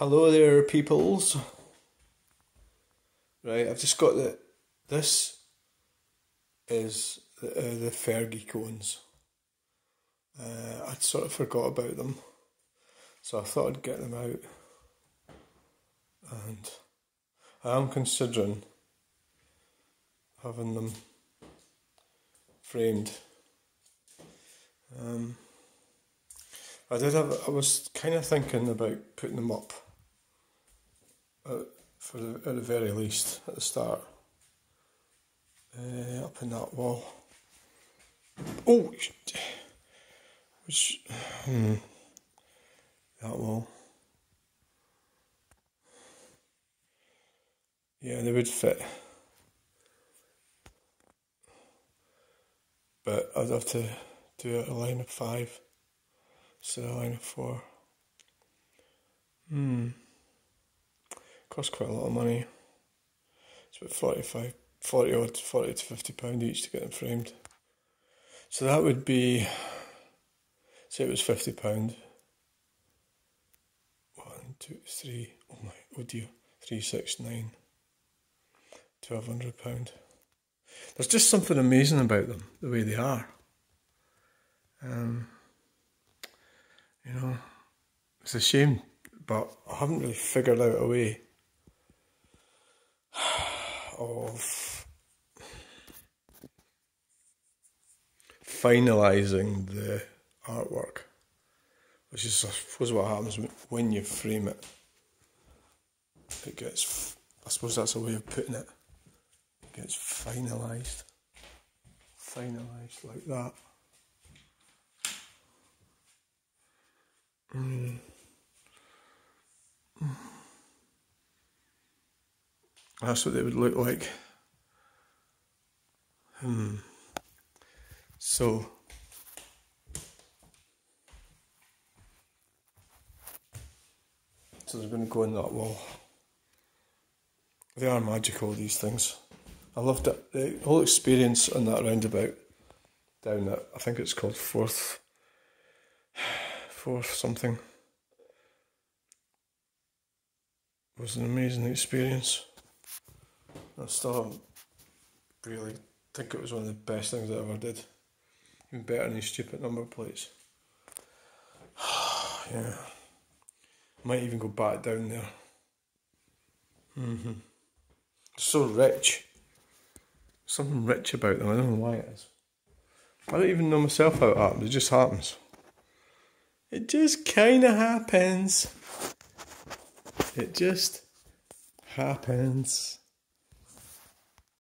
Hello there, peoples. Right, I've just got the. This is the, uh, the Fergiecones. Uh, I'd sort of forgot about them, so I thought I'd get them out. And I am considering having them framed. Um, I did have. I was kind of thinking about putting them up. Uh, for the, at the very least at the start. Uh, up in that wall. Oh, which hmm, that wall. Yeah, they would fit. But I'd have to do a line of five of a line of four. Hmm. Cost quite a lot of money. It's about 45, 40 odd, 40 to 50 pound each to get them framed. So that would be, say it was 50 pound. One, two, three, oh my, oh dear, three, six, nine, 1200 pound. There's just something amazing about them, the way they are. Um, you know, it's a shame, but I haven't really figured out a way of finalising the artwork, which is, I suppose, what happens when you frame it. It gets, I suppose that's a way of putting it, it gets finalised. Finalised like that. Mm. That's what they would look like. Hmm. So, so they're going to go in that wall. They are magical, these things. I loved it. The whole experience on that roundabout down at, I think it's called Fourth, Fourth something, was an amazing experience. I still really think it was one of the best things I ever did. Even better than these stupid number plates. yeah. Might even go back down there. Mm-hmm. So rich. Something rich about them. I don't know why it is. I don't even know myself how it happens. It just happens. It just kind of happens. It just happens.